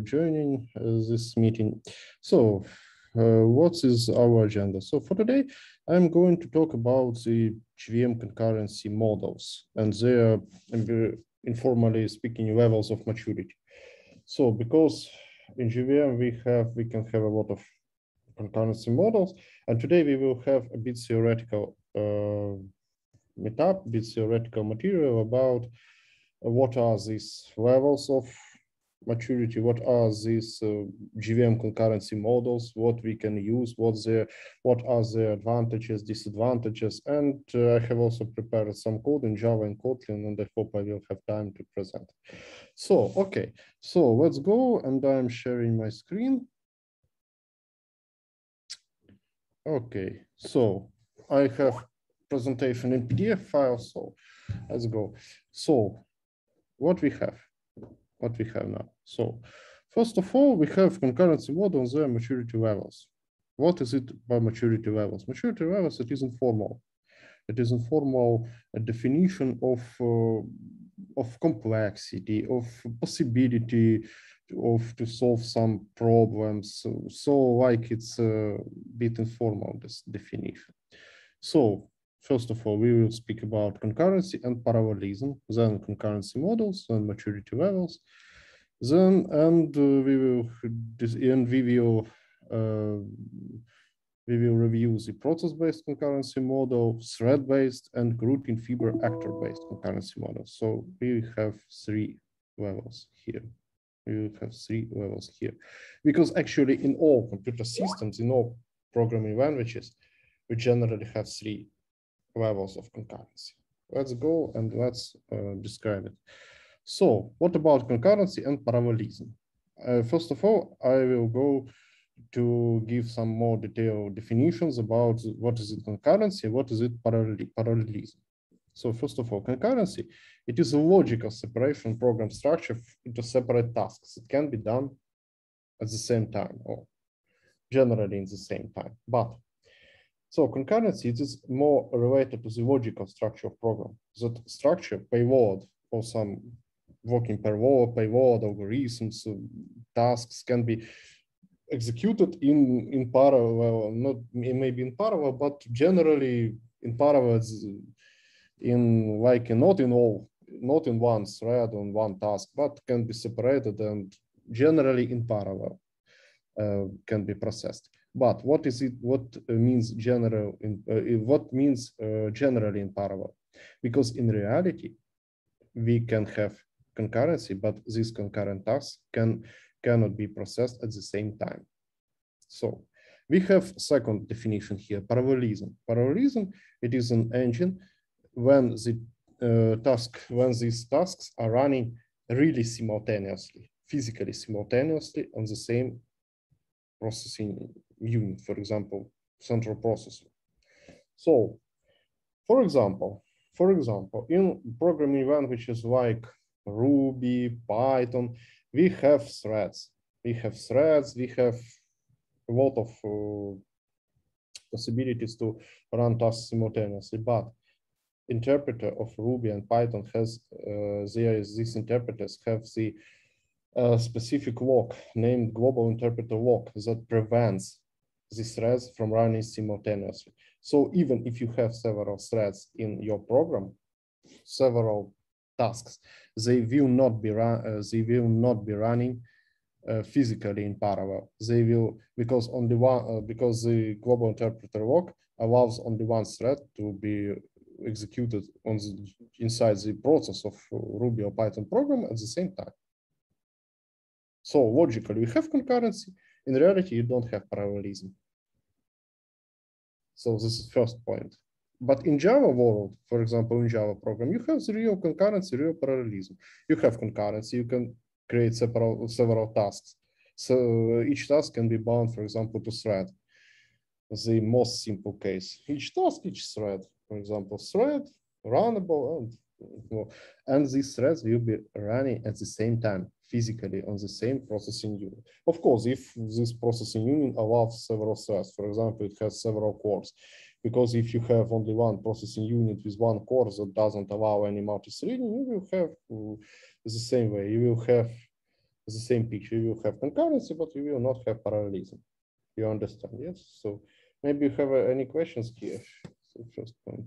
joining uh, this meeting. So, uh, what is our agenda? So for today, I'm going to talk about the JVM concurrency models and their, informally speaking, levels of maturity. So because in JVM we have, we can have a lot of concurrency models, and today we will have a bit theoretical uh, meetup, bit theoretical material about what are these levels of maturity, what are these uh, JVM concurrency models, what we can use, what's the, what are the advantages, disadvantages, and uh, I have also prepared some code in Java and Kotlin, and I hope I will have time to present. So, okay, so let's go, and I'm sharing my screen. Okay, so I have presentation in PDF file, so let's go. So what we have, what we have now. So first of all, we have concurrency model on maturity levels. What is it by maturity levels? Maturity levels, it is informal. It is informal a definition of, uh, of complexity, of possibility of to solve some problems. So, so like it's a bit informal, this definition. So First of all, we will speak about concurrency and parallelism, then concurrency models, then maturity levels, then and uh, we will and we will uh, we will review the process-based concurrency model, thread-based, and routine fiber actor-based concurrency model. So we have three levels here. We have three levels here, because actually in all computer systems, in all programming languages, we generally have three levels of concurrency. Let's go and let's uh, describe it. So what about concurrency and parallelism? Uh, first of all, I will go to give some more detailed definitions about what is it concurrency, what is it parallelism. So first of all, concurrency, it is a logical separation program structure into separate tasks. It can be done at the same time or generally in the same time. But so concurrency it is more related to the logical structure of program. That structure, payload, or some working payload, payload algorithms, uh, tasks can be executed in in parallel, not maybe in parallel, but generally in parallel, in like not in all, not in one thread on one task, but can be separated and generally in parallel uh, can be processed. But what is it? What uh, means general? In, uh, what means uh, generally in parallel? Because in reality, we can have concurrency, but these concurrent tasks can cannot be processed at the same time. So we have second definition here: parallelism. Parallelism it is an engine when the uh, task when these tasks are running really simultaneously, physically simultaneously on the same processing unit, for example, central processor. So, for example, for example, in programming languages like Ruby, Python, we have threads. We have threads, we have a lot of uh, possibilities to run tasks simultaneously, but interpreter of Ruby and Python has, uh, there is, these interpreters have the uh, specific lock named global interpreter lock that prevents these threads from running simultaneously. So even if you have several threads in your program, several tasks, they will not be run, uh, they will not be running uh, physically in parallel. They will because only one uh, because the global interpreter lock allows only one thread to be executed on the, inside the process of Ruby or Python program at the same time. So logically, we have concurrency. In reality, you don't have parallelism. So this is first point. But in Java world, for example, in Java program, you have real concurrency, real parallelism. You have concurrency, you can create several, several tasks. So each task can be bound, for example, to thread. The most simple case. Each task, each thread, for example, thread, runnable, and and these threads will be running at the same time, physically on the same processing unit. Of course, if this processing unit allows several threads, for example, it has several cores, because if you have only one processing unit with one core that doesn't allow any multi-threading, you will have uh, the same way. You will have the same picture. You will have concurrency, but you will not have parallelism. You understand, yes? So maybe you have uh, any questions here. So first point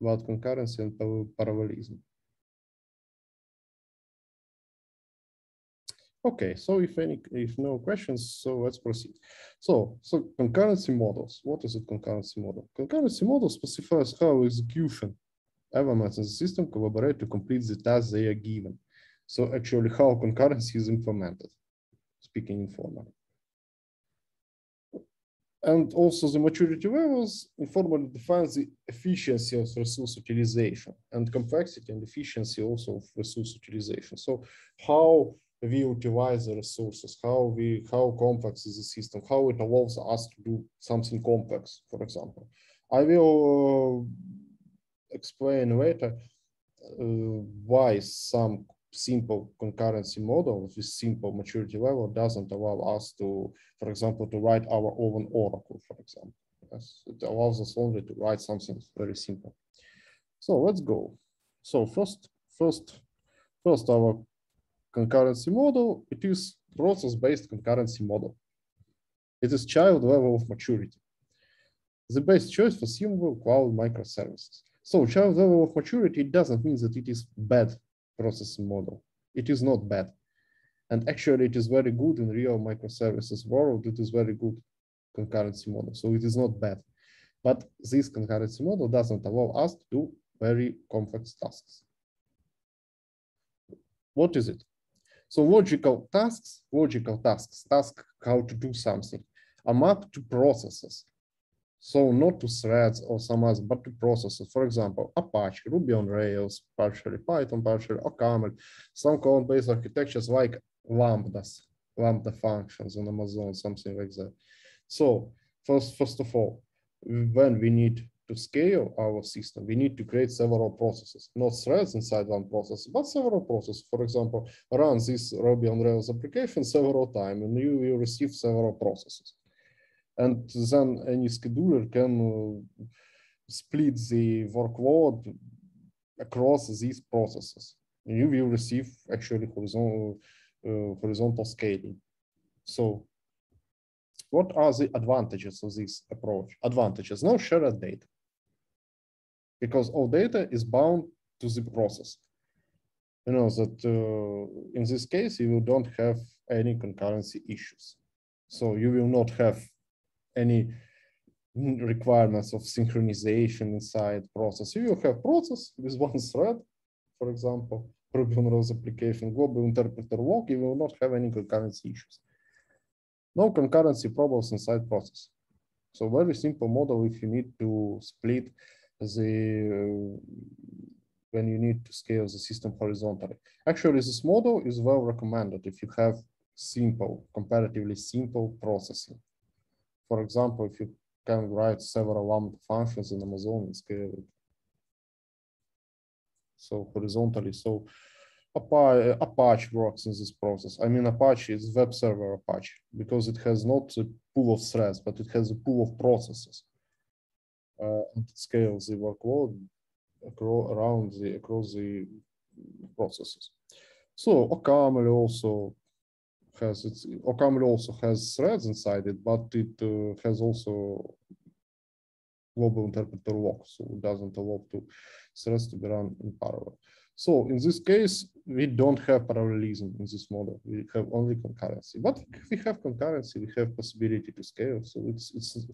about concurrency and parallelism. Okay, so if any, if no questions, so let's proceed. So, so concurrency models. What is a concurrency model? Concurrency model specifies how execution elements in the system collaborate to complete the task they are given. So actually how concurrency is implemented, speaking informally. And also the maturity levels informally defines the efficiency of resource utilization and complexity and efficiency also of resource utilization. So how we utilize the resources, how we how complex is the system, how it allows us to do something complex, for example. I will uh, explain later uh, why some simple concurrency model with simple maturity level doesn't allow us to, for example, to write our own oracle, for example. Yes, it allows us only to write something very simple. So let's go. So first, first, first our concurrency model, it is process-based concurrency model. It is child level of maturity. The best choice for simple cloud microservices. So child level of maturity doesn't mean that it is bad process model. It is not bad. And actually it is very good in real microservices world. It is very good concurrency model. So it is not bad. But this concurrency model doesn't allow us to do very complex tasks. What is it? So logical tasks, logical tasks, task how to do something are mapped to processes. So not to threads or some other, but to processes. For example, Apache, Ruby on Rails, partially Python, partially OCaml, some code-based architectures like Lambdas, Lambda functions on Amazon, something like that. So first, first of all, when we need to scale our system, we need to create several processes, not threads inside one process, but several processes. For example, run this Ruby on Rails application several times and you will receive several processes. And then any scheduler can uh, split the workload across these processes. You will receive actually horizontal, uh, horizontal scaling. So what are the advantages of this approach? Advantages, no shared data because all data is bound to the process. You know that uh, in this case, you don't have any concurrency issues. So you will not have any requirements of synchronization inside process. You will have process with one thread, for example, Ruby on Rails application, global interpreter lock, you will not have any concurrency issues. No concurrency problems inside process. So very simple model if you need to split the when you need to scale the system horizontally. Actually, this model is well recommended if you have simple, comparatively simple processing. For example, if you can write several Lambda functions in Amazon and scale it. So horizontally, so Apache, works in this process. I mean, Apache is web server Apache because it has not a pool of threads, but it has a pool of processes uh, and scale the workload across, around the across the processes. So OCaml also has its OCaml also has threads inside it, but it uh, has also global interpreter lock, so it doesn't allow to threads to be run in parallel. So in this case, we don't have parallelism in this model. We have only concurrency. But if we have concurrency, we have possibility to scale. So it's it's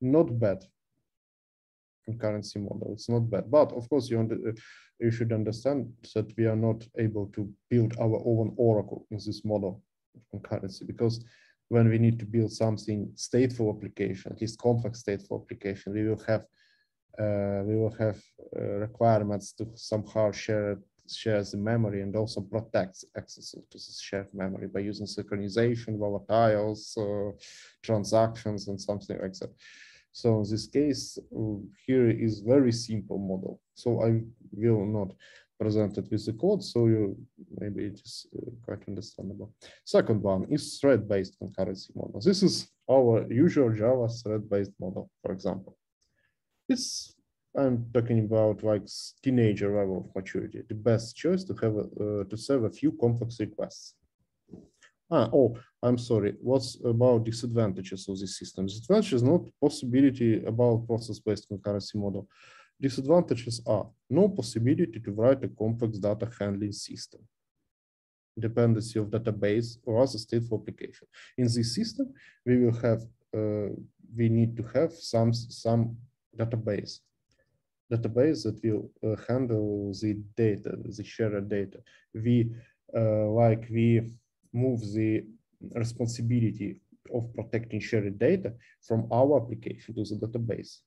not bad concurrency model. It's not bad, but of course you under, you should understand that we are not able to build our own oracle in this model of concurrency because when we need to build something stateful application, at least complex stateful application, we will have uh, we will have uh, requirements to somehow share share the memory and also protect access to this shared memory by using synchronization, volatiles, uh, transactions, and something like that. So this case, uh, here is very simple model. So I will not present it with the code, so you maybe it is uh, quite understandable. Second one is thread-based concurrency model. This is our usual Java thread-based model, for example. It's I'm talking about like teenager level of maturity, the best choice to have uh, to serve a few complex requests. Ah, oh, I'm sorry. What's about disadvantages of this system? Disadvantages not possibility about process-based concurrency model. Disadvantages are no possibility to write a complex data handling system, dependency of database or other stateful application. In this system, we will have, uh, we need to have some, some database, database that will uh, handle the data, the shared data. We, uh, like we move the responsibility of protecting shared data from our application to the database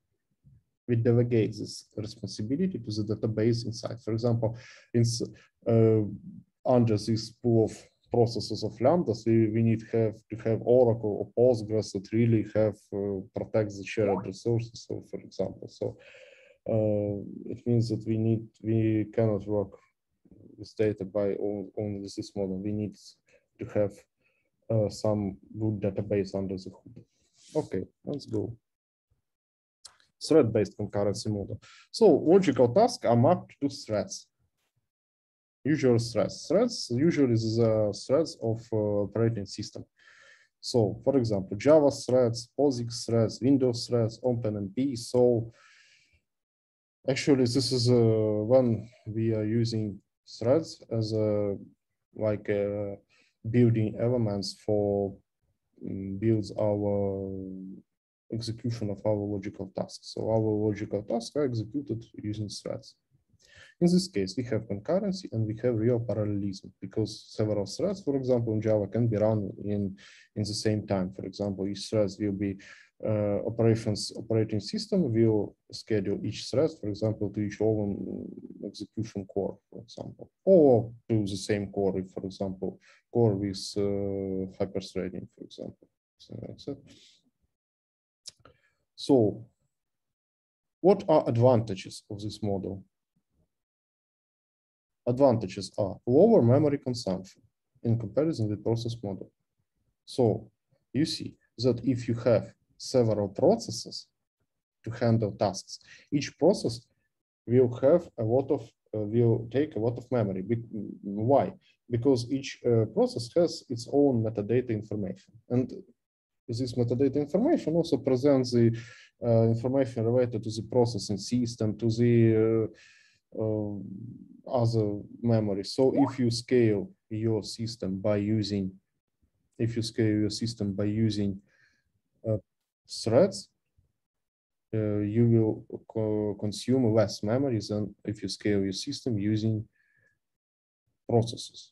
we delegate this responsibility to the database inside. For example, in, uh, under this pool of processes of lambdas, we, we need have to have Oracle or Postgres that really have uh, protect the shared resources. So, for example, so uh, it means that we need we cannot work with data by only this model. We need to have uh, some good database under the hood. Okay, let's go thread-based concurrency model. So logical tasks are mapped to threads. Usual threads. Threads usually is the threads of uh, operating system. So, for example, Java threads, POSIX threads, Windows threads, OpenMP. So, actually, this is uh, when we are using threads as a like uh, building elements for um, builds our execution of our logical tasks. So our logical tasks are executed using threads. In this case, we have concurrency and we have real parallelism because several threads, for example, in Java can be run in, in the same time. For example, each thread will be uh, operations operating system will schedule each thread, for example, to each own execution core, for example, or to the same core, if, for example, core with uh, hyper-threading, for example. So. So what are advantages of this model? Advantages are lower memory consumption in comparison with process model. So you see that if you have several processes to handle tasks, each process will have a lot of, uh, will take a lot of memory. Be why? Because each uh, process has its own metadata information. And this metadata information also presents the uh, information related to the processing system, to the uh, uh, other memory. So if you scale your system by using, if you scale your system by using threads, uh, you will co consume less memory than if you scale your system using processes.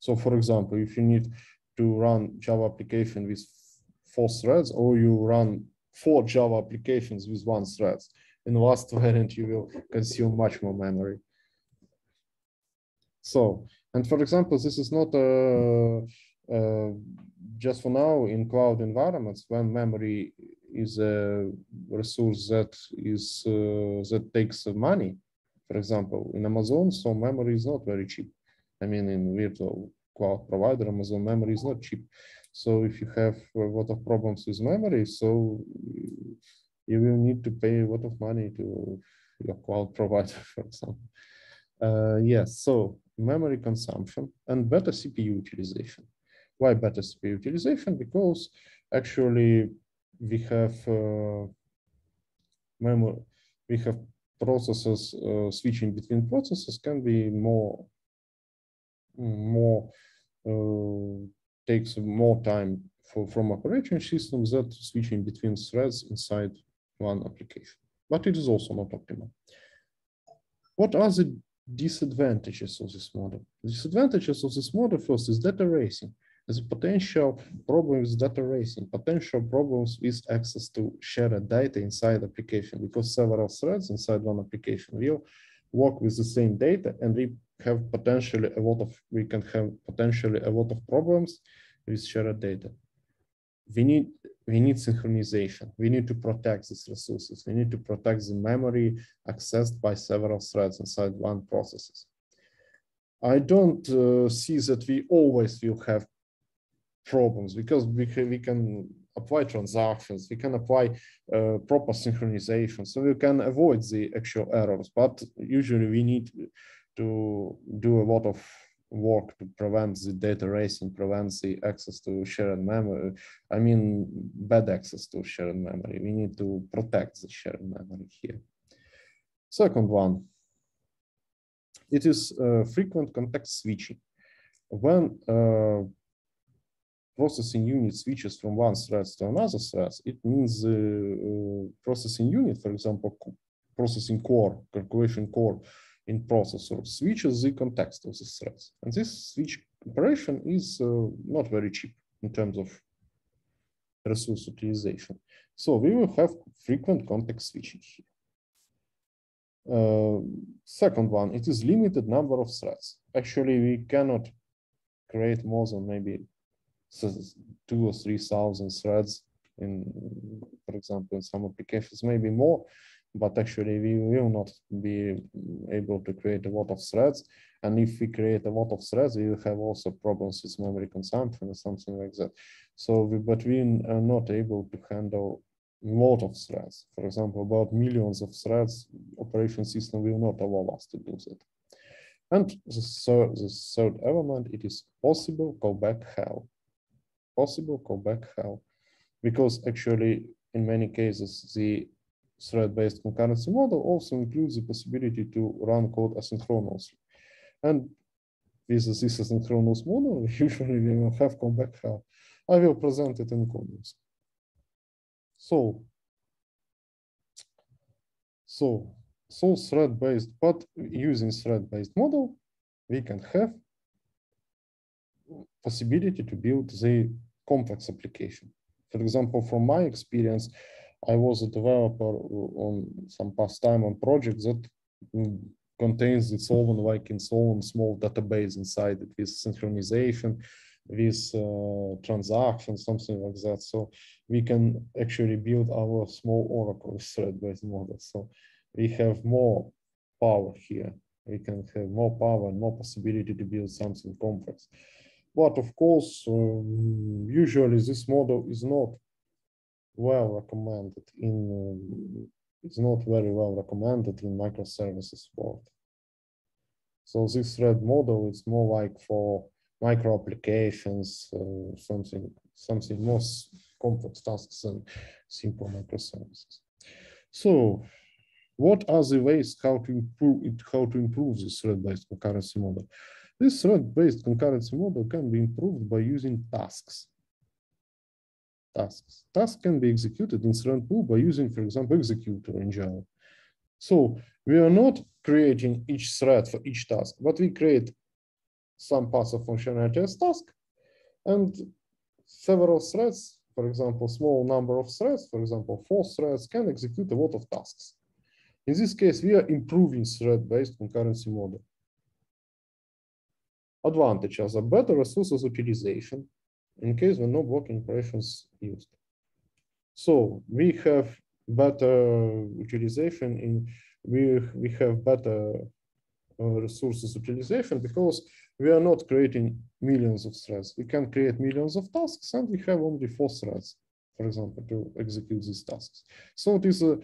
So for example, if you need to run Java application with four threads, or you run four Java applications with one thread. In the last variant, you will consume much more memory. So, and for example, this is not a, uh, just for now in cloud environments when memory is a resource that is uh, that takes money. For example, in Amazon, so memory is not very cheap. I mean, in virtual cloud provider, Amazon memory is not cheap. So if you have a lot of problems with memory, so you will need to pay a lot of money to your cloud provider, for example. Uh, yes, so memory consumption and better CPU utilization. Why better CPU utilization? Because actually we have uh, memory, we have processes uh, switching between processes can be more more uh, takes more time for, from operating systems that switching between threads inside one application. But it is also not optimal. What are the disadvantages of this model? The disadvantages of this model first is data racing. A potential problems with data racing, potential problems with access to shared data inside application because several threads inside one application will work with the same data and we have potentially a lot of, we can have potentially a lot of problems with shared data. We need, we need synchronization. We need to protect these resources. We need to protect the memory accessed by several threads inside one processes. I don't uh, see that we always will have problems because we can, we can apply transactions, we can apply uh, proper synchronization, so we can avoid the actual errors. But usually we need to do a lot of work to prevent the data racing, prevent the access to shared memory. I mean, bad access to shared memory. We need to protect the shared memory here. Second one, it is uh, frequent context switching. When uh, processing unit switches from one thread to another thread, it means the uh, processing unit, for example, processing core, calculation core in processor switches the context of the threads. And this switch operation is uh, not very cheap in terms of resource utilization. So we will have frequent context switching here. Uh, second one, it is limited number of threads. Actually, we cannot create more than maybe two or 3,000 threads in, for example, in some applications, maybe more, but actually we will not be able to create a lot of threads. And if we create a lot of threads, we will have also problems with memory consumption or something like that. So, we, but we are not able to handle a lot of threads. For example, about millions of threads, operation system will not allow us to do that. And the third, the third element, it is possible callback hell. Possible callback hell. Because actually, in many cases, the thread-based concurrency model also includes the possibility to run code asynchronously. And with this asynchronous model, usually we will have callback hell. I will present it in comments. So, so, so thread-based, but using thread-based model, we can have possibility to build the complex application. For example, from my experience, I was a developer on some past time on projects that contains its own like its own small database inside it with synchronization with uh, transactions, something like that. So we can actually build our small Oracle thread-based model. So we have more power here. We can have more power and more possibility to build something complex. But of course, um, usually this model is not well recommended in, um, it's not very well recommended in microservices world. So this thread model is more like for micro applications, uh, something something more complex tasks than simple microservices. So, what are the ways how to improve it, how to improve this thread-based concurrency model? This thread-based concurrency model can be improved by using tasks. Tasks. Tasks can be executed in thread pool by using, for example, executor in Java. So we are not creating each thread for each task, but we create some parts of functionality as task and several threads, for example, small number of threads, for example, four threads can execute a lot of tasks. In this case, we are improving thread-based concurrency model. Advantages are better resources utilization in case when no blocking operations used. So we have better utilization in we we have better uh, resources utilization because we are not creating millions of threads. We can create millions of tasks and we have only four threads, for example, to execute these tasks. So it is a,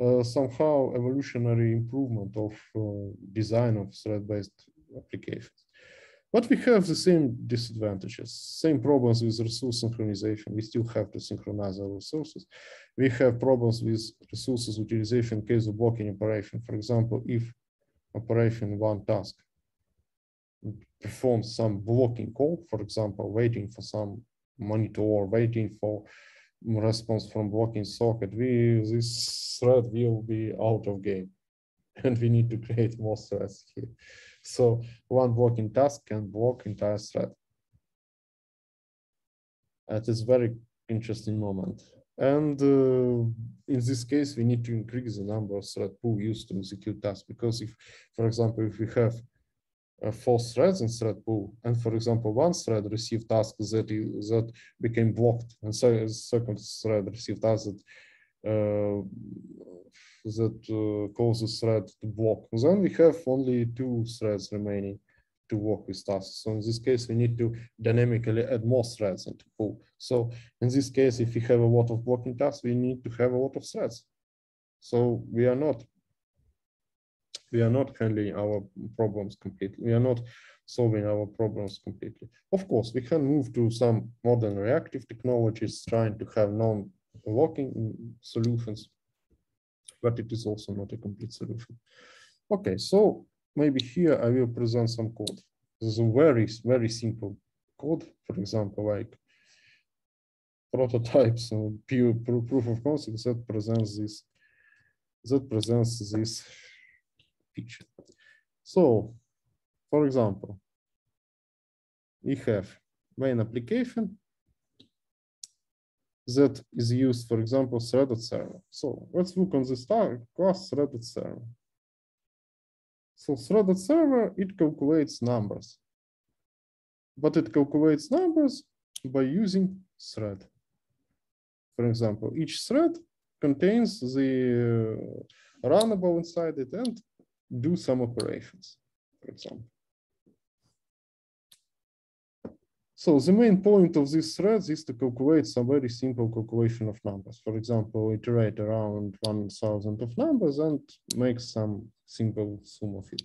uh, somehow evolutionary improvement of uh, design of thread-based applications. But we have the same disadvantages, same problems with resource synchronization. We still have to synchronize our resources. We have problems with resources utilization in case of blocking operation. For example, if operation one task performs some blocking call, for example, waiting for some monitor, waiting for response from blocking socket, we this thread will be out of game, and we need to create more threads here. So one blocking task can block entire thread. It is very interesting moment. And uh, in this case, we need to increase the number of thread pool used to execute tasks because if, for example, if we have uh, four threads in thread pool. And for example, one thread received task that, that became blocked, and so second thread received task that uh, that uh, causes thread to block. Then we have only two threads remaining to work with tasks. So in this case, we need to dynamically add more threads into pool. So in this case, if we have a lot of blocking tasks, we need to have a lot of threads. So we are not we are not handling our problems completely. We are not solving our problems completely. Of course, we can move to some modern reactive technologies trying to have non-locking solutions, but it is also not a complete solution. Okay, so maybe here I will present some code. This is a very, very simple code, for example, like prototypes and pure proof of concept that presents this that presents this picture. So, for example, we have main application that is used, for example, threaded server. So let's look on this class threaded server. So threaded server, it calculates numbers, but it calculates numbers by using thread. For example, each thread contains the uh, runnable inside it and do some operations, for example. So the main point of these threads is to calculate some very simple calculation of numbers. For example, iterate around 1000 of numbers and make some simple sum of it.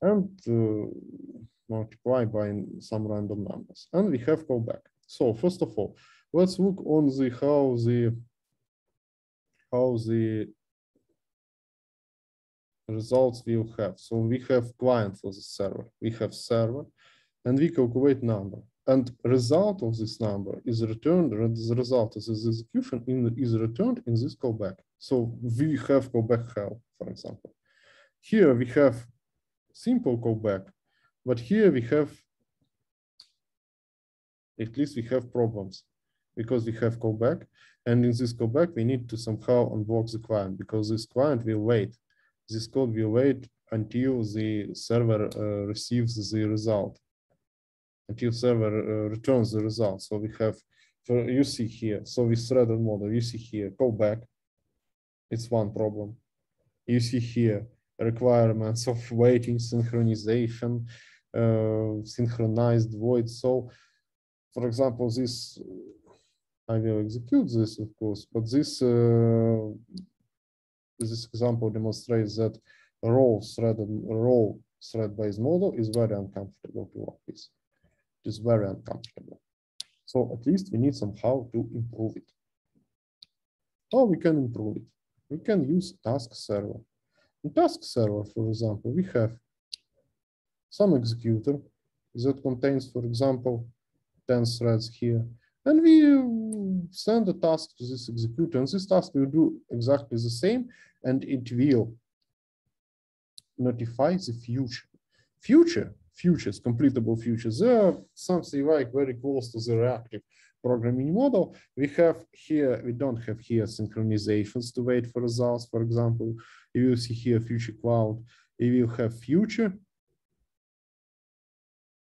And uh, multiply by some random numbers. And we have callback. So first of all, let's look on the how the how the results we'll have. So we have client for the server, we have server, and we calculate number. And result of this number is returned, the result of this execution in, is returned in this callback. So we have callback hell, for example. Here we have simple callback, but here we have, at least we have problems because we have callback. And in this callback, we need to somehow unblock the client because this client will wait. This code will wait until the server uh, receives the result, until server uh, returns the result. So we have, for, you see here, so we threaded model, you see here, callback, it's one problem. You see here, requirements of waiting, synchronization, uh, synchronized void. So, for example, this I will execute this, of course, but this uh, this example demonstrates that raw threaded raw thread-based model is very uncomfortable to work with. Is very uncomfortable. So at least we need somehow to improve it. How we can improve it? We can use task server. In task server, for example, we have some executor that contains, for example, 10 threads here. And we uh, send a task to this executor, and this task will do exactly the same, and it will notify the future. Future, futures, completable futures, they are something like very close to the reactive programming model. We have here, we don't have here synchronizations to wait for results. For example, if you see here future cloud, will have future,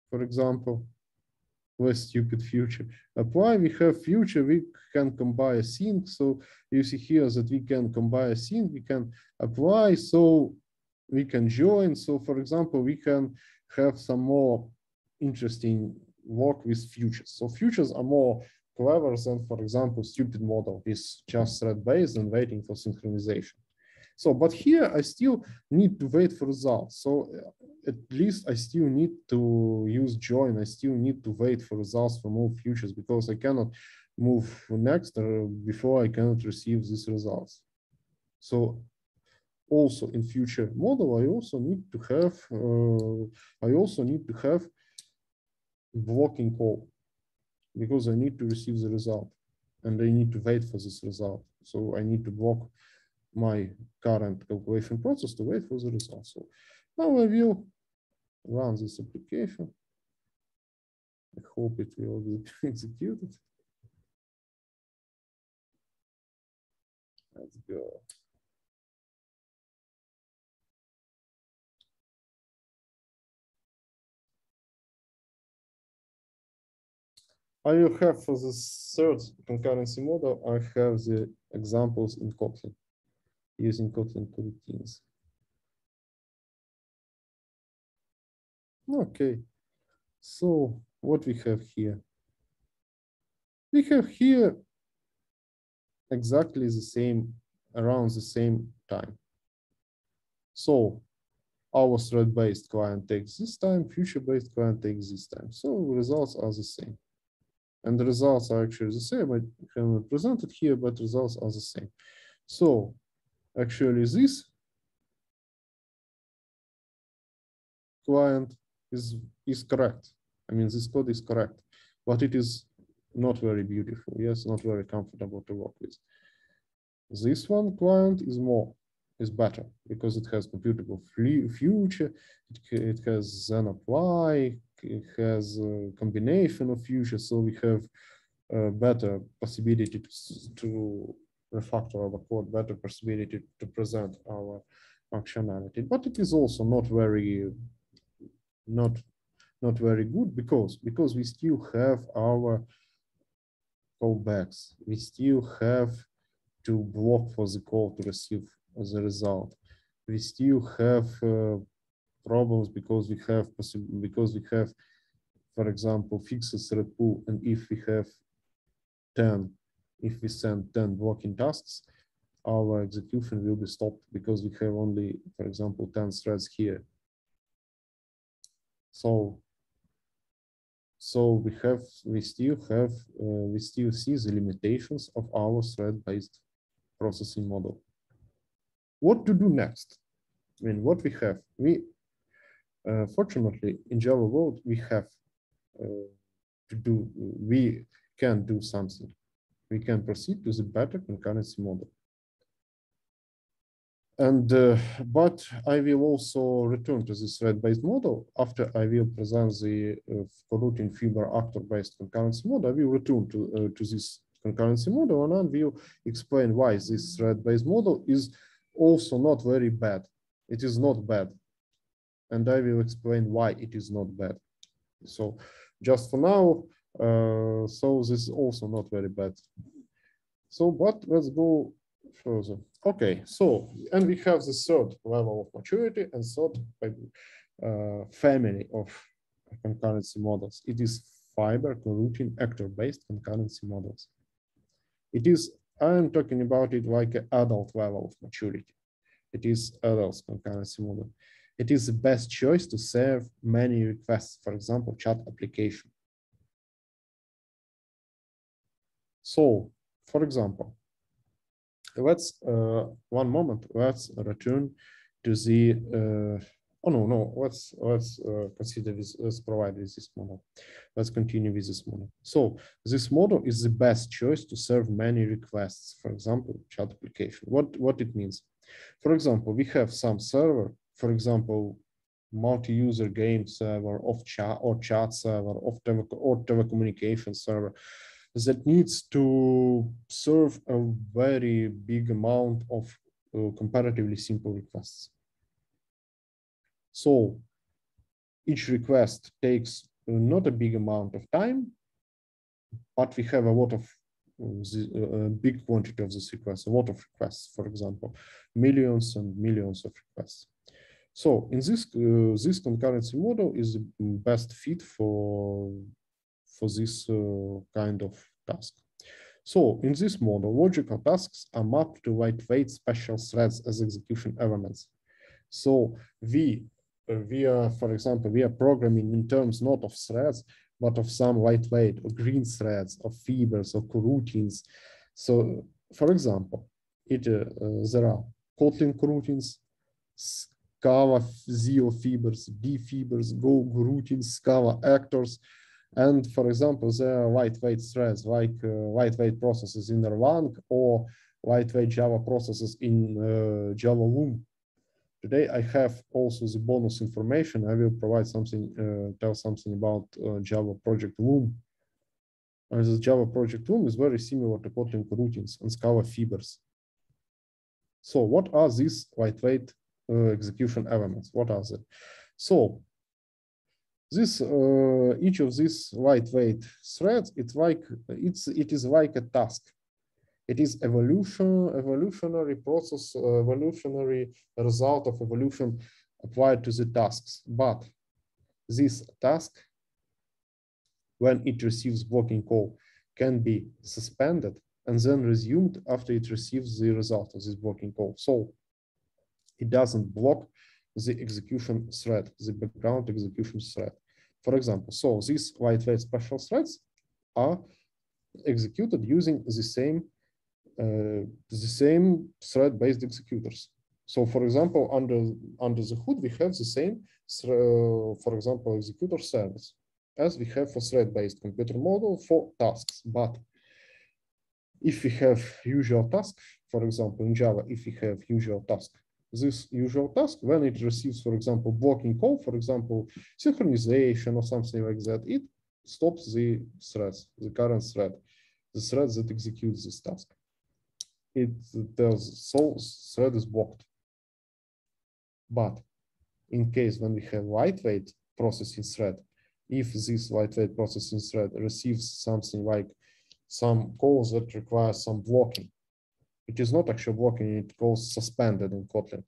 for example, less stupid future. Apply, we have future, we can combine async. So you see here that we can combine async, we can apply, so we can join. So for example, we can have some more interesting work with futures. So futures are more clever than, for example, stupid model is just thread-based and waiting for synchronization. So, but here I still need to wait for results. So at least I still need to use join. I still need to wait for results from all futures because I cannot move next uh, before I cannot receive these results. So also in future model, I also need to have, uh, I also need to have blocking call because I need to receive the result and I need to wait for this result. So I need to block my current calculation process to wait for the result. So now I will run this application. I hope it will be executed. Let's go. I will have for the third concurrency model, I have the examples in Kotlin using Kotlin coroutines. Okay, so what we have here? We have here exactly the same, around the same time. So our thread-based client takes this time, future-based client takes this time. So results are the same. And the results are actually the same. I haven't presented here, but results are the same. So actually this client is, is correct. I mean, this code is correct, but it is not very beautiful. Yes, not very comfortable to work with. This one client is more is better because it has completable future, it, it has then apply, has a combination of futures, so we have a better possibility to, to refactor our code, better possibility to present our functionality. But it is also not very, not, not very good because because we still have our callbacks. We still have to block for the call to receive a result. We still have uh, problems because we have because we have, for example, fixed thread pool, and if we have 10, if we send 10 blocking tasks, our execution will be stopped because we have only, for example, 10 threads here. So, so we have, we still have, uh, we still see the limitations of our thread-based processing model what to do next? I mean, what we have, we, uh, fortunately, in Java world, we have uh, to do, we can do something. We can proceed to the better concurrency model. And, uh, but I will also return to this thread-based model after I will present the uh, coroutine fiber actor-based concurrency model. I will return to, uh, to this concurrency model and I will explain why this thread-based model is also not very bad. It is not bad. And I will explain why it is not bad. So just for now, uh, so this is also not very bad. So, but let's go further. Okay, so, and we have the third level of maturity and third uh, family of concurrency models. It is fiber coroutine actor-based concurrency models. It is I'm talking about it like an adult level of maturity. It is adult concurrency model. It is the best choice to serve many requests, for example, chat application. So, for example, let's, uh, one moment, let's return to the uh, Oh no, no. Let's let's uh, consider this. Let's provide with this model. Let's continue with this model. So this model is the best choice to serve many requests. For example, chat application. What what it means? For example, we have some server. For example, multi-user game server, of chat or chat server, of tele or telecommunication server that needs to serve a very big amount of uh, comparatively simple requests. So each request takes uh, not a big amount of time, but we have a lot of uh, a big quantity of this request, a lot of requests, for example, millions and millions of requests. So in this uh, this concurrency model is the best fit for for this uh, kind of task. So in this model, logical tasks are mapped to lightweight special threads as execution elements. So we we are, for example, we are programming in terms not of threads, but of some lightweight or green threads or fibers or coroutines. So, for example, it uh, uh, there are Kotlin coroutines, Scala ZIO fibers, D fibers, Go coroutines, Scala actors, and for example, there are lightweight threads like uh, lightweight processes in Erlang or lightweight Java processes in uh, Java Loom Today I have also the bonus information. I will provide something, uh, tell something about uh, Java Project Loom. And this Java Project Loom is very similar to Kotlin coroutines and Scala fibers. So what are these lightweight uh, execution elements? What are they? So this uh, each of these lightweight threads, it's like it's it is like a task it is evolution, evolutionary process, uh, evolutionary result of evolution applied to the tasks. But this task, when it receives blocking call, can be suspended and then resumed after it receives the result of this blocking call. So it doesn't block the execution thread, the background execution thread. For example, so these lightweight special threads are executed using the same uh, the same thread-based executors. So, for example, under under the hood, we have the same, uh, for example, executor service as we have for thread-based computer model for tasks. But if we have usual task, for example, in Java, if we have usual task, this usual task, when it receives, for example, blocking call, for example, synchronization or something like that, it stops the threads, the current thread, the thread that executes this task. It tells so thread is blocked. But in case when we have lightweight processing thread, if this lightweight processing thread receives something like some calls that require some blocking, it is not actually blocking, it goes suspended in Kotlin.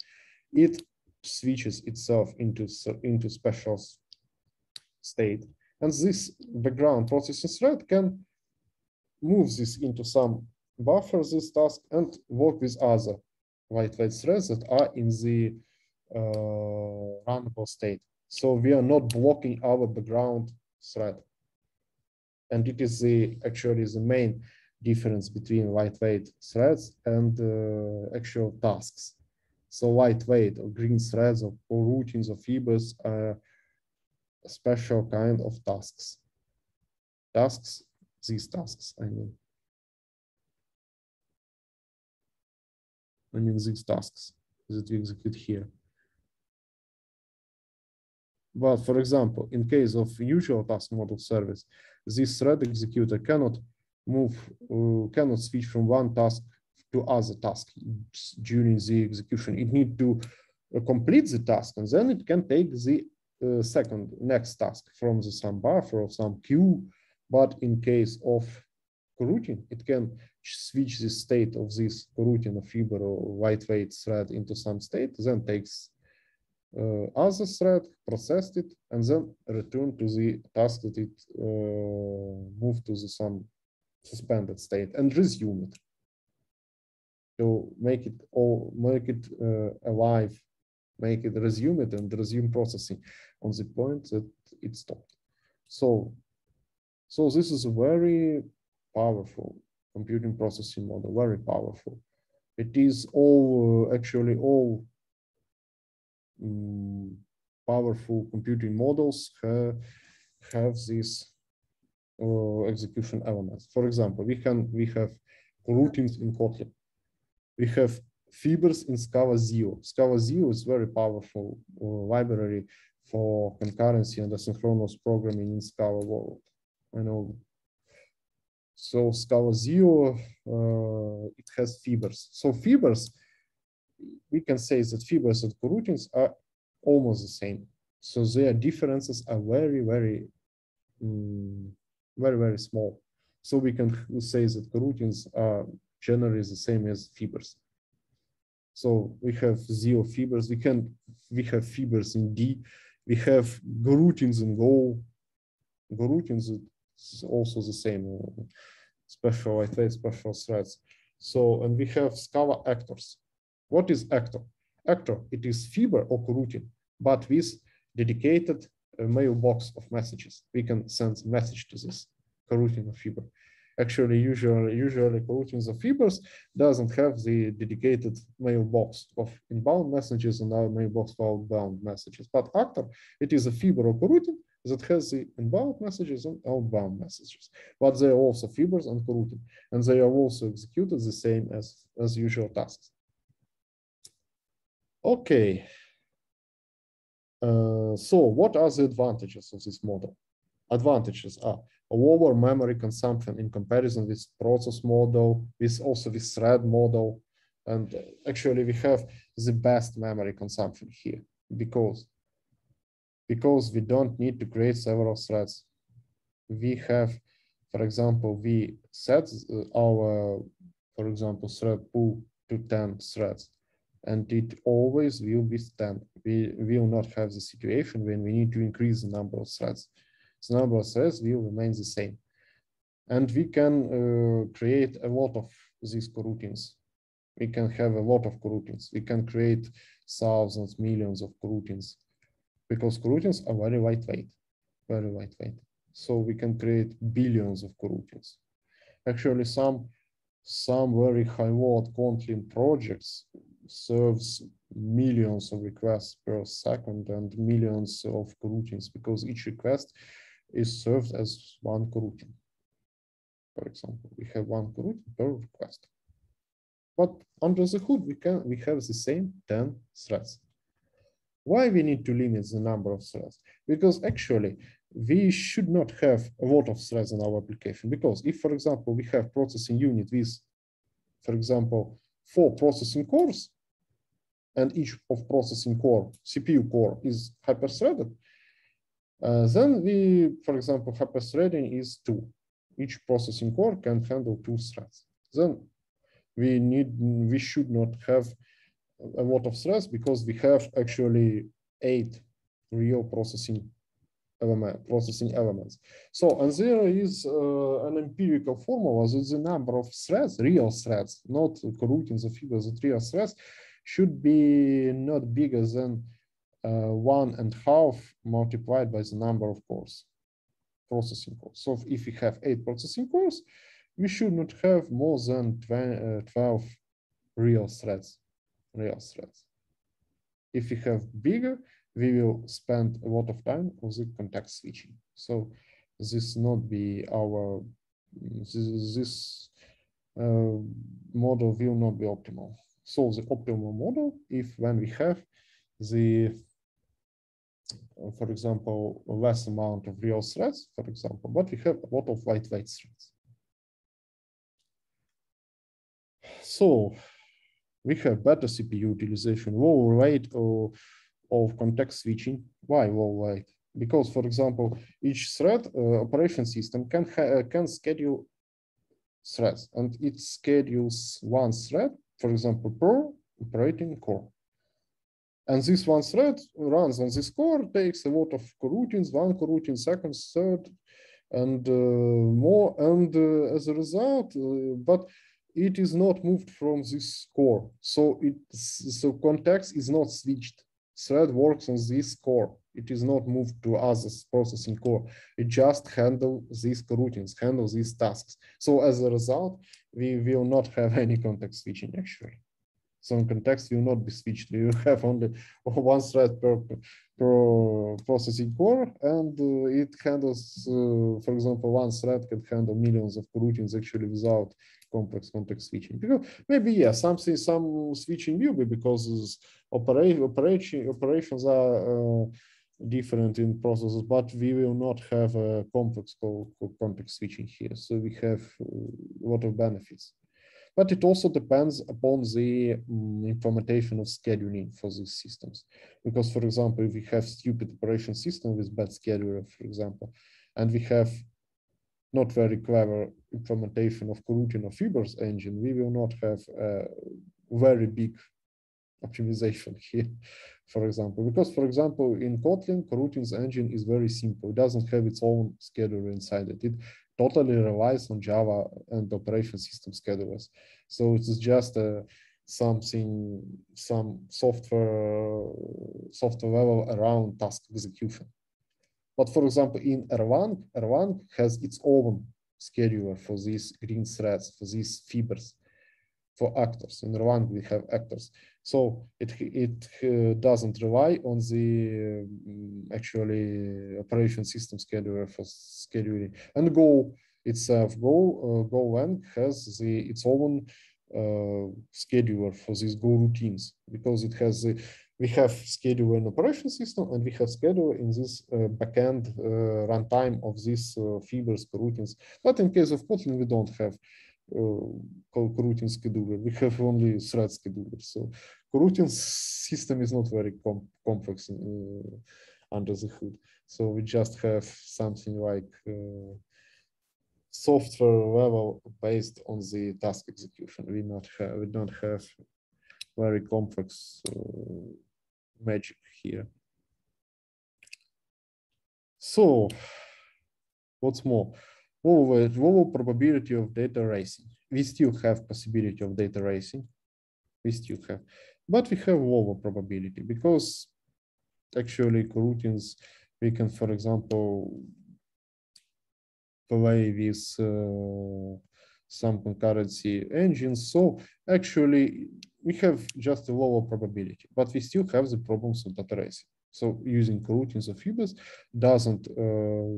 It switches itself into, into special state. And this background processing thread can move this into some buffer, this task, and work with other lightweight threads that are in the uh, runnable state. So we are not blocking our background thread. And it is the actually the main difference between lightweight threads and uh, actual tasks. So lightweight or green threads or, or routines or fibers are a special kind of tasks. Tasks, these tasks, I mean. I mean these tasks that we execute here. But for example, in case of usual task model service, this thread executor cannot move, uh, cannot switch from one task to other task during the execution. It need to uh, complete the task and then it can take the uh, second next task from the some buffer or some queue. But in case of coroutine, it can switch the state of this coroutine or fiber or lightweight thread into some state, then takes uh, other thread, processed it, and then return to the task that it uh, moved to the some suspended state and resume it to make it all make it uh, alive make it resume it and resume processing. On the point that it stopped. So so this is a very powerful computing processing model very powerful. It is all uh, actually all um, powerful computing models have, have uh, execution elements. For example, we can we have routines in Kotlin. We have fibers in Scala ZIO. Scala ZIO is very powerful uh, library for concurrency and asynchronous programming in Scala world. I know. So Scala ZIO, uh, it has fibers. So fibers, we can say that fibers and coroutines are almost the same. So their differences are very, very um, very, very small. So we can say that coroutines are generally the same as fibers. So we have ZIO fibers. We can we have fibers in D. We have coroutines in Go. Coroutines is also the same. Special lightweight special threads. So and we have Scala actors. What is actor? Actor it is fiber or coroutine, but with dedicated a mailbox of messages. We can send message to this coroutine of fiber. Actually, usually, usually coroutines of fibers doesn't have the dedicated mailbox of inbound messages and our mailbox for outbound messages. But actor, it is a fiber or coroutine that has the inbound messages and outbound messages. But they are also fibers and coroutine, and they are also executed the same as, as usual tasks. Okay, Uh, so what are the advantages of this model? Advantages are lower memory consumption in comparison with process model, with also with thread model. And uh, actually we have the best memory consumption here because, because we don't need to create several threads. We have, for example, we set uh, our, for example, thread pool to 10 threads and it always will be 10. We will not have the situation when we need to increase the number of threads. The number of threads will remain the same. And we can uh, create a lot of these coroutines. we can have a lot of coroutines. We can create thousands, millions of coroutines because coroutines are very lightweight, very lightweight. So we can create billions of coroutines. Actually, some some very high load Kotlin projects serves millions of requests per second and millions of coroutines because each request is served as one coroutine. For example, we have one coroutine per request. But under the hood, we can we have the same 10 threads. Why we need to limit the number of threads? Because actually, we should not have a lot of threads in our application. Because if, for example, we have processing unit with, for example, four processing cores, and each of processing core, CPU core is hyper-threaded, uh, then we, for example, hyper-threading is two. Each processing core can handle two threads. Then we need, we should not have a lot of threads because we have actually eight real processing element, processing elements. So, and there is uh, an empirical formula that the number of threads, real threads, not coroutines the figures, the real threads, should be not bigger than uh, one and half multiplied by the number of cores, processing cores. So if we have eight processing cores, we should not have more than 20, uh, 12 real threads, real threads. If we have bigger, we will spend a lot of time on the context switching. So this not be our, this, this uh, model will not be optimal. So the optimal model, if when we have the, uh, for example, less amount of real threads, for example, but we have a lot of lightweight threads. So we have better CPU utilization, lower rate of, of context switching. Why low rate? Because, for example, each thread uh, operation system can can schedule threads, and it schedules one thread, for example, per operating core. And this one thread runs on this core, takes a lot of coroutines, one coroutine, second, third, and uh, more. And uh, as a result, uh, but it is not moved from this core. So it so context is not switched. Thread works on this core. It is not moved to other processing core. It just handle these coroutines, handle these tasks. So as a result, we will not have any context switching actually. So context will not be switched. We will have only one thread per, per processing core, and uh, it handles, uh, for example, one thread can handle millions of coroutines actually without complex context switching. Because maybe yeah, something some switching will be because operation operations are uh, different in processes, but we will not have a complex co co context switching here. So we have a lot of benefits. But it also depends upon the um, implementation of scheduling for these systems. Because, for example, if we have stupid operation system with bad scheduler, for example, and we have not very clever implementation of coroutine or fibers engine, we will not have a very big optimization here, for example. Because, for example, in Kotlin, coroutines engine is very simple. It doesn't have its own scheduler inside it. It totally relies on Java and operation system schedulers. So it is just a, something, some software, software level around task execution. But for example, in Erlang, Erlang has its own scheduler for these green threads, for these fibers, for actors. In Erlang, we have actors. So it, it uh, doesn't rely on the um, actually operation system scheduler for scheduling. And Go itself, Go, uh, GoLang has the, its own uh, scheduler for these Go routines because it has the we have schedule an operation system and we have schedule in this uh, backend uh, runtime of these uh, fibers, routines. But in case of Kotlin, we don't have uh, coroutine scheduler. We have only thread scheduler. So coroutine system is not very com complex in, uh, under the hood. So we just have something like uh, software level based on the task execution. We not have we don't have very complex uh, magic here. So, what's more, what will probability of data racing? We still have possibility of data racing we still have, but we have lower probability because actually coroutines, we can, for example, play with uh, some concurrency engines. So actually we have just a lower probability, but we still have the problems of data racing. So using coroutines of fibers doesn't uh,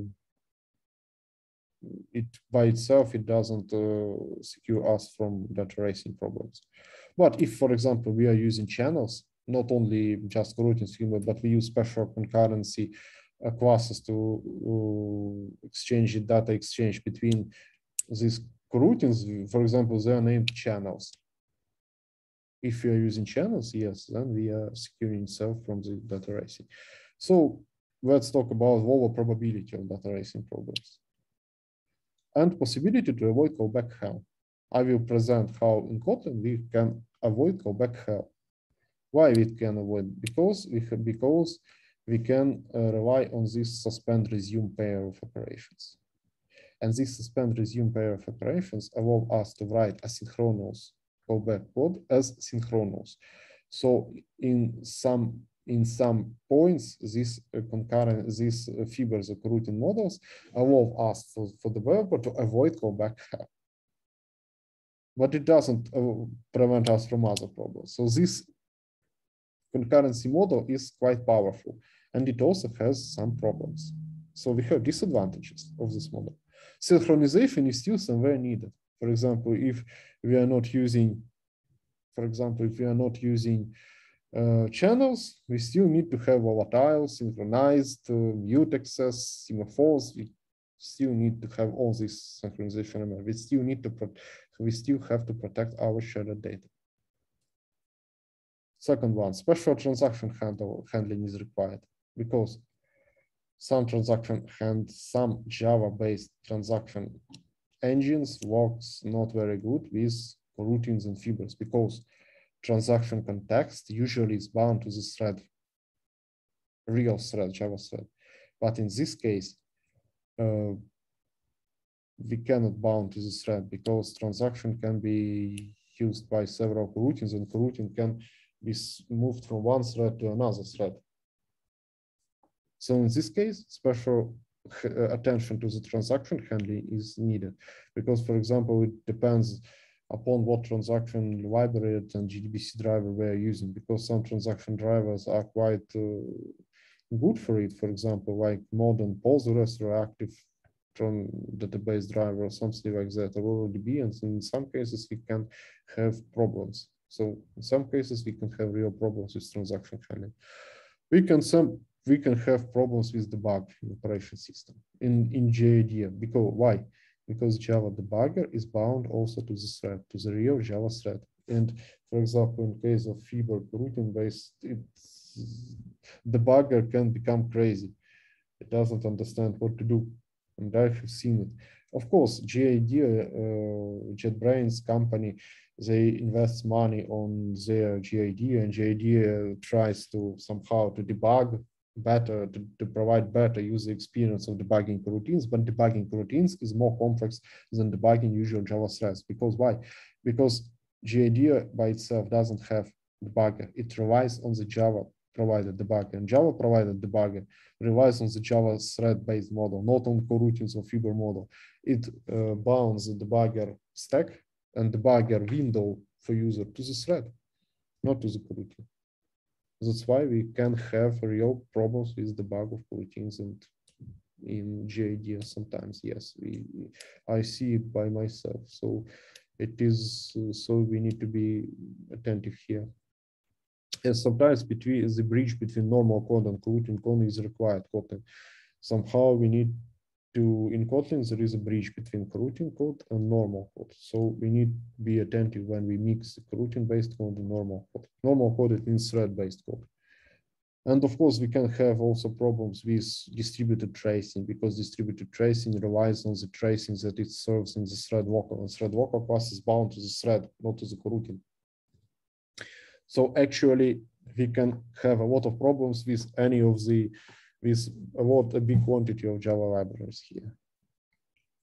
it by itself it doesn't uh, secure us from data racing problems. But if, for example, we are using channels, not only just coroutines fiber, but we use special concurrency uh, classes to uh, exchange data exchange between these coroutines. For example, they are named channels. If we are using channels, yes, then we are securing itself from the data racing. So let's talk about lower probability of data racing problems and possibility to avoid callback hell. I will present how in Kotlin we can avoid callback hell. Why we can avoid? Because we have, because we can uh, rely on this suspend resume pair of operations. And this suspend resume pair of operations allow us to write asynchronous callback code as synchronous. So in some in some points, these uh, concurrent, these uh, fibers routine models allow us for, for the developer to avoid callback. But it doesn't uh, prevent us from other problems. So this concurrency model is quite powerful and it also has some problems. So we have disadvantages of this model. Synchronization is still somewhere needed. For example, if we are not using, for example, if we are not using channels, we still need to have volatile, synchronized, uh, mutexes, semaphores. We still need to have all this synchronization. We still need to, we still have to protect our shared data. Second one, special transaction handle, handling is required because some transaction and some Java-based transaction engines works not very good with routines and fibers because transaction context usually is bound to the thread, real thread, Java thread. But in this case, uh, we cannot bound to the thread because transaction can be used by several routines and routine can be moved from one thread to another thread. So in this case, special uh, attention to the transaction handling is needed because, for example, it depends upon what transaction library and JDBC driver we are using because some transaction drivers are quite uh, good for it. For example, like modern Postgres reactive database driver or something like that, or ODB, and in some cases we can have problems. So in some cases we can have real problems with transaction handling. We can some we can have problems with debug in operation system in in JID because why? Because Java debugger is bound also to the thread, to the real Java thread. And for example, in case of Fiber routine based, it's, debugger can become crazy. It doesn't understand what to do. And I have seen it. Of course, JID, uh, JetBrains company, they invest money on their JID and JID uh, tries to somehow to debug better to, to provide better user experience of debugging routines, but debugging routines is more complex than debugging usual Java threads. Because why? Because JID by itself doesn't have debugger. It relies on the Java provided debugger. And Java provided debugger relies on the Java thread-based model, not on coroutines or Fiber model. It uh, bounds the debugger stack and debugger window for user to the thread, not to the coroutine. That's why we can have real problems with the bug of coroutines and in JID sometimes. Yes, we, I see it by myself. So it is, uh, so we need to be attentive here. And sometimes between the bridge between normal code and coroutine code is required. Kotlin. Somehow we need to in Kotlin, there is a bridge between coroutine code and normal code. So we need to be attentive when we mix the coroutine-based code and normal code. Normal code, it means thread-based code. And of course, we can have also problems with distributed tracing because distributed tracing relies on the tracing that it serves in the thread local and thread local class is bound to the thread, not to the coroutine. So actually, we can have a lot of problems with any of the with a lot, a big quantity of Java libraries here.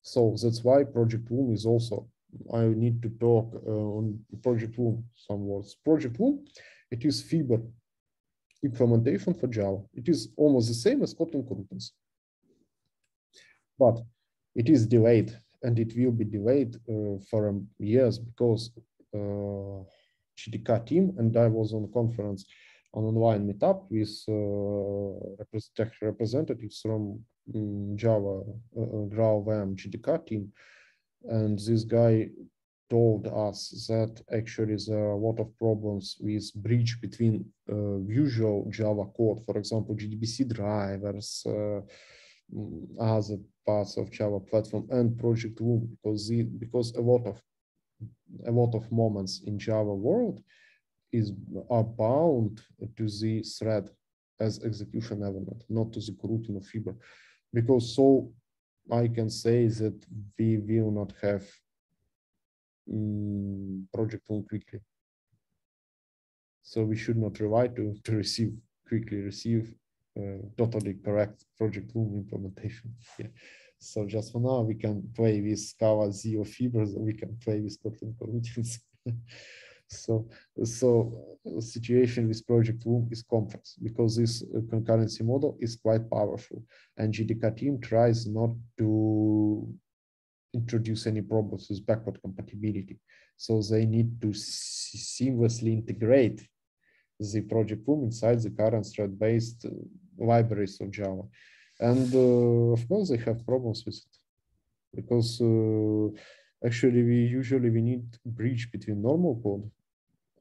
So that's why Project Loom is also I need to talk uh, on Project Loom some words. Project Loom, it is Fiber implementation for Java. It is almost the same as Kotlin coroutines, but it is delayed and it will be delayed uh, for um, years because uh, JDK team and I was on conference on online meetup with uh, representatives from um, Java uh, GraalVM JDK team. And this guy told us that actually there are a lot of problems with bridge between uh, usual Java code, for example, JDBC drivers, uh, mm, other parts of Java platform and Project Loom, because the, because a lot of a lot of moments in Java world is are bound to the thread as execution element, not to the coroutine of Fiber. Because so I can say that we will not have um, project Loom quickly. So we should not rely to, to receive quickly receive uh, totally correct project Loom implementation. Yeah. So just for now, we can play with Scala ZIO fibers, we can play with Kotlin coroutines. so, so situation with Project Loom is complex because this uh, concurrency model is quite powerful and JDK team tries not to introduce any problems with backward compatibility. So they need to seamlessly integrate the project Loom inside the current thread-based uh, libraries of Java. And uh, of course, they have problems with it because uh, actually we usually we need bridge between normal code,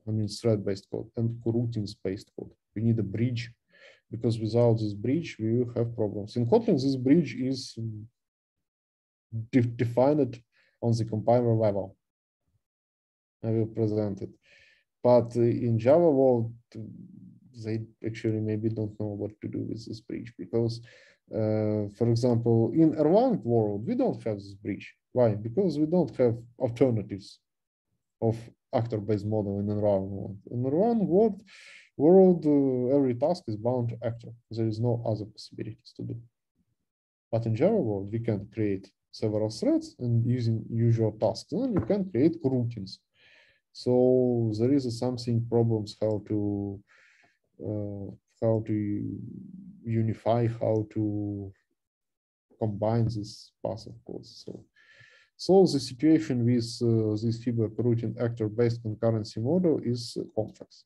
I mean thread-based code and coroutines-based code. We need a bridge because without this bridge, we will have problems. In Kotlin, this bridge is de defined on the compiler level. I will present it. But in Java world, they actually maybe don't know what to do with this bridge because uh, for example, in Erlang world, we don't have this bridge. Why? Because we don't have alternatives of actor-based model in Erlang world. In Erlang world, world uh, every task is bound to actor. There is no other possibilities to do. But in Java world, we can create several threads and using usual tasks, and we can create routines. So there is something problems how to uh, how to unify, how to combine this path of course. So, so the situation with uh, this Fiber coroutine actor-based concurrency model is complex.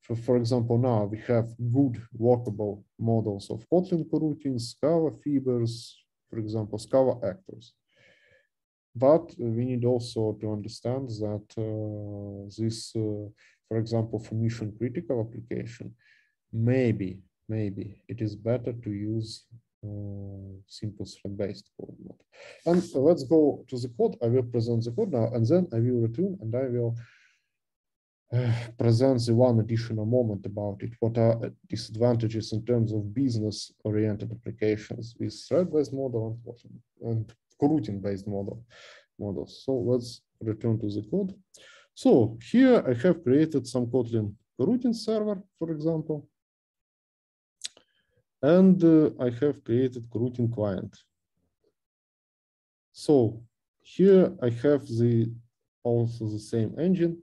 For, for example, now we have good workable models of Kotlin coroutines, Scala fibers, for example, Scala actors. But we need also to understand that uh, this, uh, for example, for mission critical application, maybe maybe it is better to use simple thread-based code mode. And let's go to the code. I will present the code now, and then I will return and I will uh, present the one additional moment about it. What are disadvantages in terms of business-oriented applications with thread-based model and coroutine-based model models. So let's return to the code. So here I have created some Kotlin coroutine server, for example. And uh, I have created coroutine client. So here I have the also the same engine.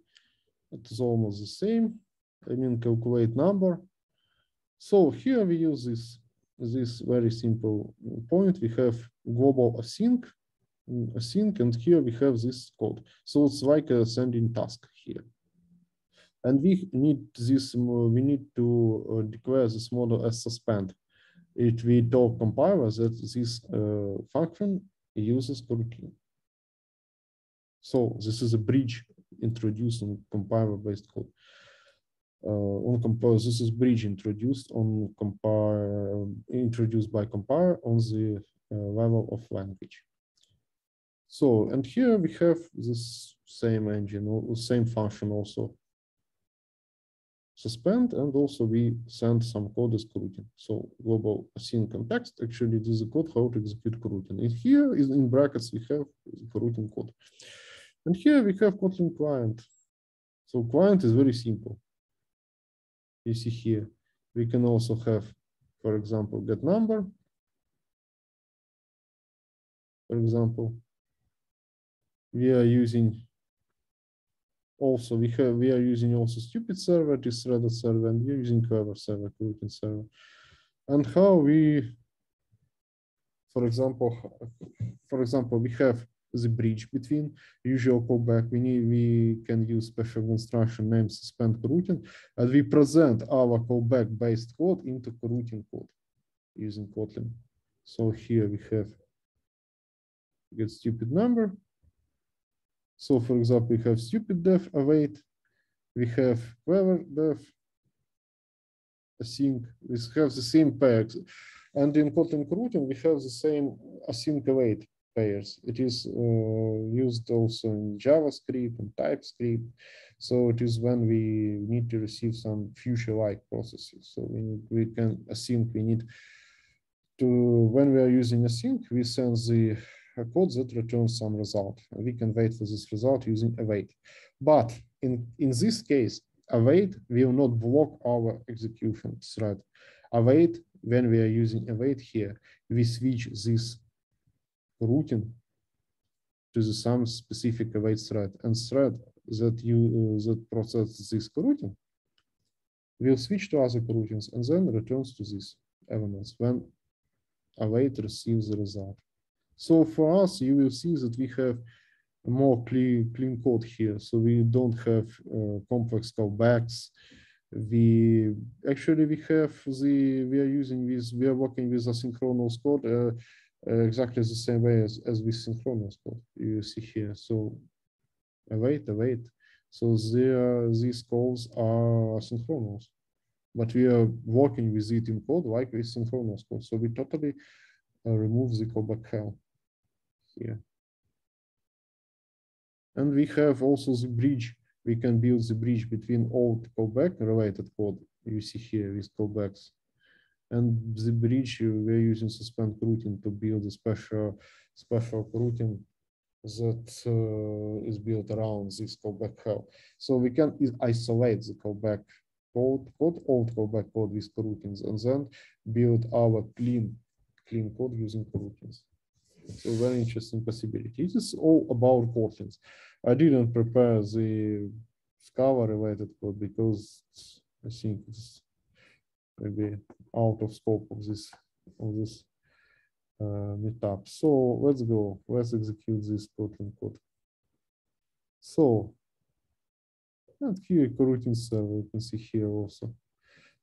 It is almost the same. I mean, calculate number. So here we use this, this very simple point. We have global async, async, and here we have this code. So it's like a sending task here. And we need this, we need to uh, declare this model as suspend it we told compiler that this uh, function uses coroutine. So this is a bridge introduced on compiler-based code. Uh, on compiler, this is bridge introduced on compile introduced by compiler on the uh, level of language. So and here we have this same engine, same function also suspend and also we send some code as coroutine. So global async context, actually this is a code how to execute coroutine. And here is in brackets we have coroutine code. And here we have Kotlin client. So client is very simple. You see here, we can also have, for example, get number. For example, we are using also we have we are using also stupid server, this threaded server, and we're using clever server, coroutine server. And how we, for example, for example, we have the bridge between usual callback. We need we can use special instruction named suspend coroutine, and we present our callback based code into coroutine code using Kotlin. So here we have get stupid number. So for example, we have stupid def await, we have clever def async, we have the same pairs. And in Kotlin coroutine, we have the same async await pairs. It is uh, used also in JavaScript and TypeScript. So it is when we need to receive some future-like processes. So we, we can async, we need to, when we are using async, we send the code that returns some result. We can wait for this result using await. But in, in this case, await will not block our execution thread. Await, when we are using await here, we switch this routine to the some specific await thread and thread that you uh, that process this coroutine will switch to other coroutines and then returns to these elements when await receives the result. So for us, you will see that we have more clean, clean code here. So we don't have uh, complex callbacks. We actually we have the we are using this we are working with asynchronous code uh, uh, exactly the same way as as with synchronous code. You see here. So await await. So there these calls are asynchronous, but we are working with it in code like with synchronous code. So we totally uh, remove the callback here. And we have also the bridge. We can build the bridge between old callback related code you see here with callbacks. And the bridge we're using suspend coroutine to build a special special coroutine that uh, is built around this callback hell. So we can isolate the callback code, code old callback code with coroutines, and then build our clean clean code using coroutines. So very interesting possibility. It is all about Kotlins. I didn't prepare the Scala related code because I think it's maybe out of scope of this of this uh, meetup. So let's go. Let's execute this Kotlin code. So and here coroutine server you can see here also.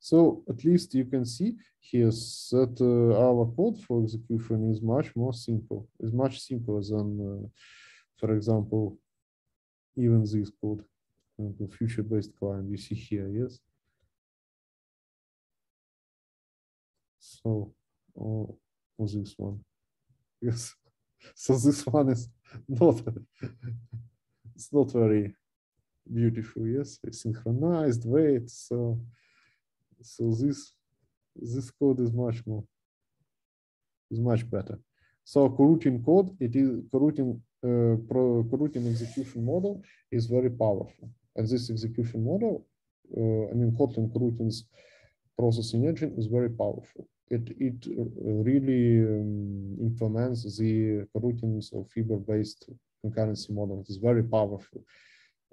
So at least you can see here that uh, our code for execution is much more simple, is much simpler than, uh, for example, even this code, uh, the future-based client you see here, yes? So, oh, this one, yes. So this one is not, it's not very beautiful, yes? It's synchronized, wait, so so this this code is much more is much better. So coroutine code, it is coroutine uh, pro, coroutine execution model is very powerful, and this execution model, uh, I mean Kotlin coroutines processing engine is very powerful. It it uh, really um, implements the coroutines of fiber-based concurrency model. It is very powerful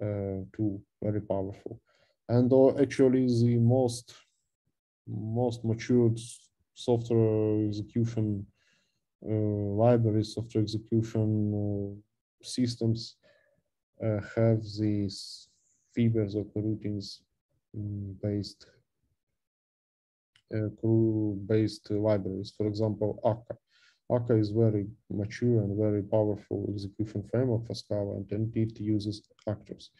uh, tool, very powerful, and uh, actually the most most matured software execution uh, libraries, software execution uh, systems uh, have these fibers or coroutines um, based based libraries. For example, Akka. Akka is very mature and very powerful execution framework for Scala, and it uses actors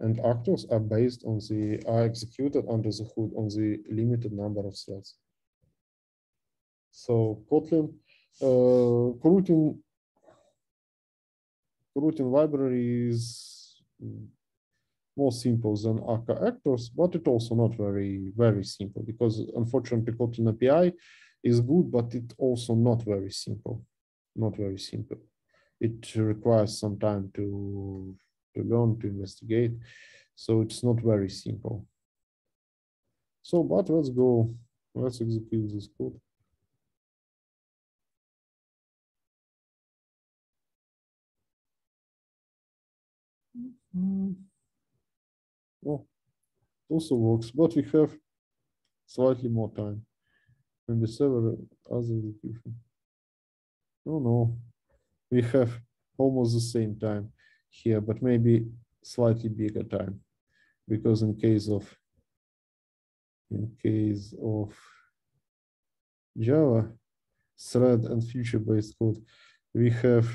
and actors are based on the are executed under the hood on the limited number of threads. So Kotlin uh, coroutine library is more simple than Akka actors, but it's also not very very simple because unfortunately Kotlin API is good, but it also not very simple, not very simple. It requires some time to to learn, to investigate. So it's not very simple. So, but let's go, let's execute this code. Mm. Well, also works, but we have slightly more time. Maybe several other execution. Oh no, we have almost the same time here, but maybe slightly bigger time. Because in case of in case of Java thread and future-based code, we have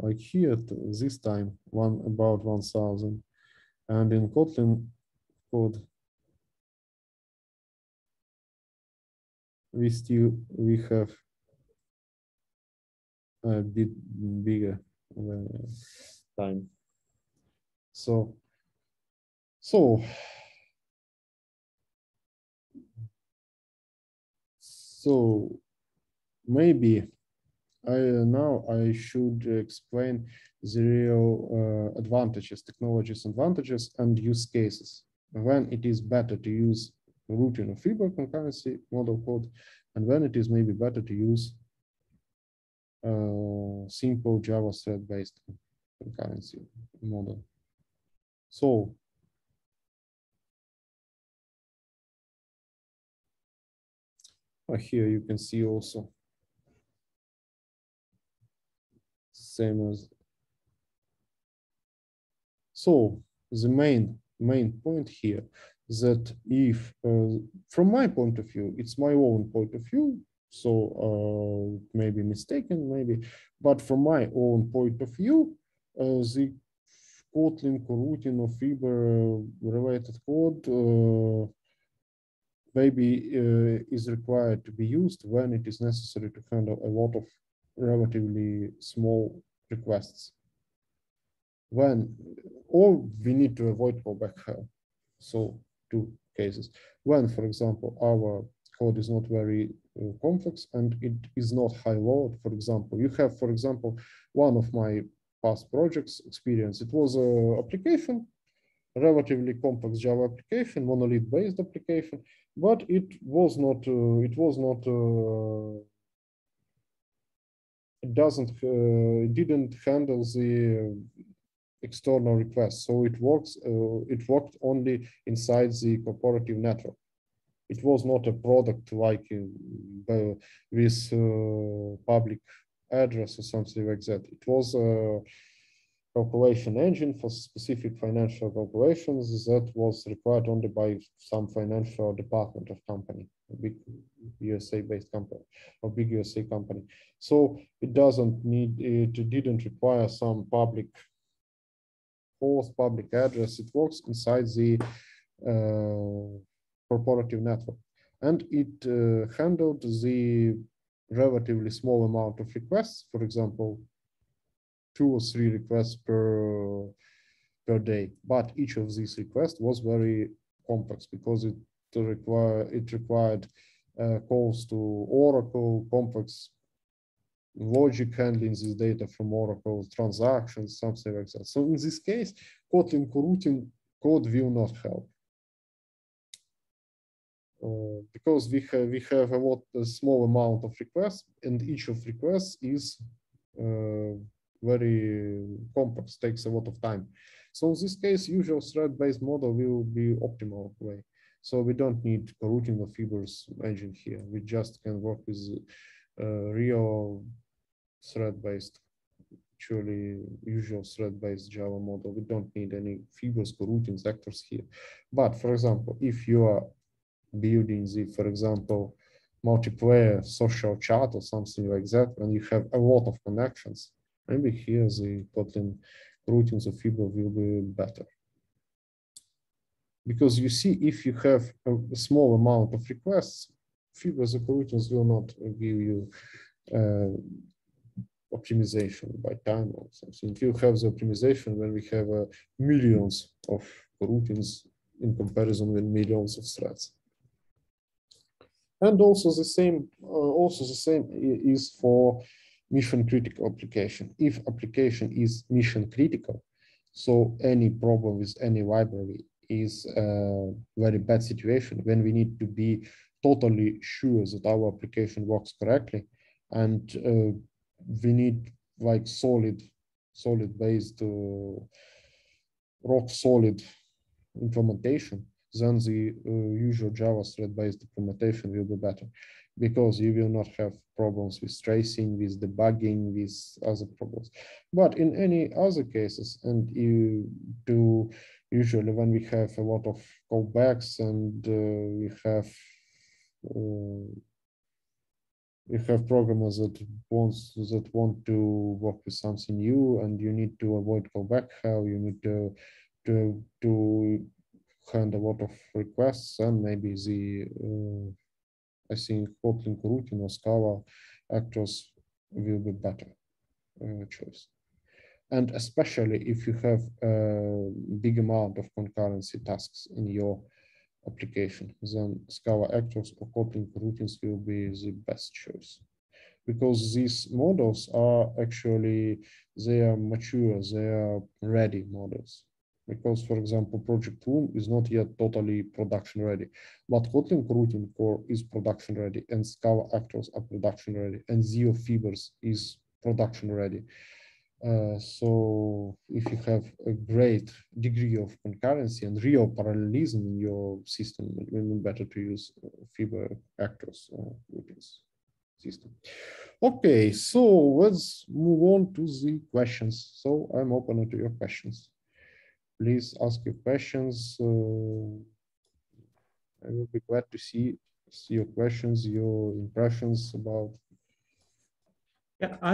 like here this time one about 1000 and in Kotlin code we still we have a bit bigger time. So so so maybe I uh, now I should explain the real uh, advantages, technologies, advantages, and use cases. When it is better to use routine or fiber concurrency model code, and when it is maybe better to use uh, simple Java thread-based concurrency model. So here you can see also same as so the main main point here that if uh, from my point of view it's my own point of view so uh, maybe mistaken maybe but from my own point of view uh, the Kotlin coroutine or Fiber related code uh, maybe uh, is required to be used when it is necessary to handle a lot of relatively small requests. When, or we need to avoid callback hell. So two cases. When, for example, our code is not very uh, complex and it is not high load, for example, you have, for example, one of my past projects experience, it was a application, relatively complex Java application, monolith based application, but it was not, uh, it was not uh, it doesn't uh, it didn't handle the external requests. So it works uh, it worked only inside the corporative network it was not a product like uh, with uh, public address or something like that it was a calculation engine for specific financial calculations that was required only by some financial department of company a big USA-based company or big USA company. So it doesn't need, it didn't require some public host, public address. It works inside the uh, corporative network. And it uh, handled the relatively small amount of requests, for example, two or three requests per, per day. But each of these requests was very complex because it require it required uh, calls to Oracle, complex logic handling this data from Oracle, transactions, something like that. So in this case, Kotlin coroutine code will not help. Uh, because we have we have a lot a small amount of requests and each of requests is uh, very complex takes a lot of time so in this case usual thread based model will be optimal way so we don't need coroutine or fibers engine here. We just can work with uh, real thread-based, actually usual thread-based Java model. We don't need any fibers, coroutines, actors here. But for example, if you are building the, for example, multiplayer social chat or something like that, and you have a lot of connections, maybe here the Kotlin routines of Fiber will be better because you see if you have a, small amount of requests, Fibers algorithms will not give you uh, optimization by time or something. You have the optimization when we have uh, millions of routines in comparison with millions of threads. And also the same, uh, also the same is for mission critical application. If application is mission critical, so any problem with any library is a very bad situation when we need to be totally sure that our application works correctly and uh, we need like solid solid based, uh, rock solid implementation, then the uh, usual Java thread based implementation will be better because you will not have problems with tracing, with debugging, with other problems. But in any other cases, and you do usually when we have a lot of callbacks and uh, we have uh, we have programmers that wants that want to work with something new and you need to avoid callback how you need to to to hand a lot of requests and maybe the uh, I think Kotlin Coroutine or Scala actors will be better uh, choice. And especially if you have a big amount of concurrency tasks in your application, then Scala actors or Kotlin routines will be the best choice. Because these models are actually, they are mature, they are ready models. Because, for example, Project Loom is not yet totally production ready, but Kotlin Coroutine Core is production ready, and Scala actors are production ready, and ZIO Fibers is production ready. Uh, so if you have a great degree of concurrency and real parallelism in your system, it will be better to use uh, Fiber actors uh, this system. Okay, so let's move on to the questions. So I'm open to your questions. Please ask your questions. Uh, I will be glad to see, see your questions, your impressions about. Yeah, I